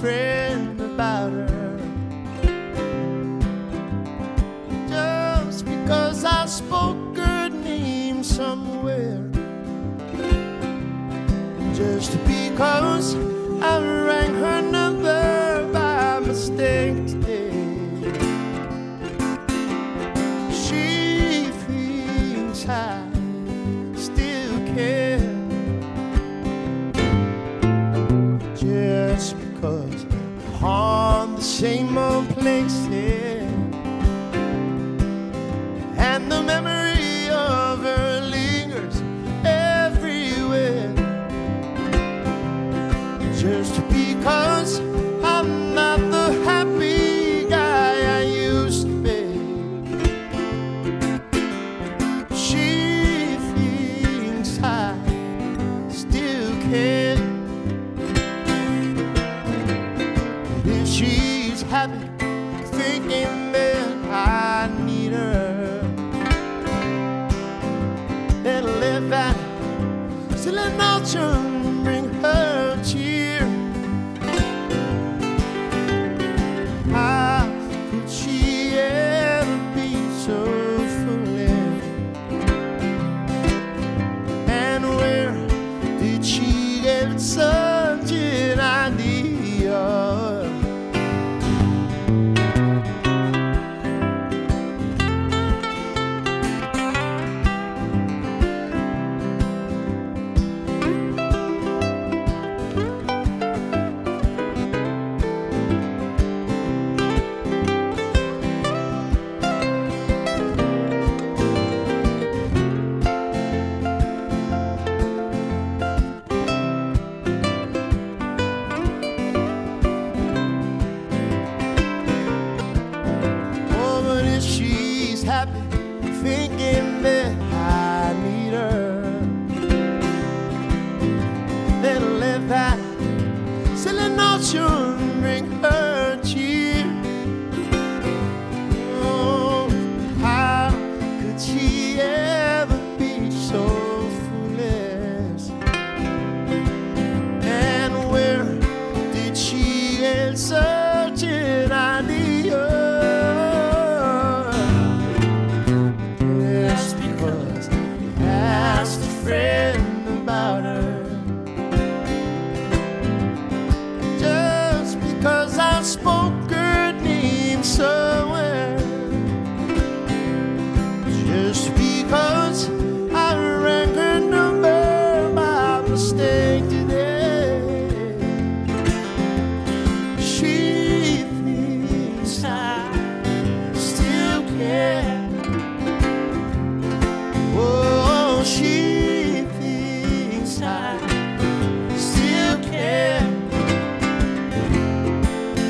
friend about her. Just because I spoke her name somewhere. Just because I rang her number by mistake today. She thinks I I haunt the same old places. And the memory of her lingers everywhere. Just because happy, thinking that I need her. Then let that silly notion bring her happy, thinking that I need her, then let that silly notion bring her mistake today. She thinks I still care. Oh, she thinks I still care.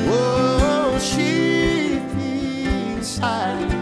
Oh, she thinks I.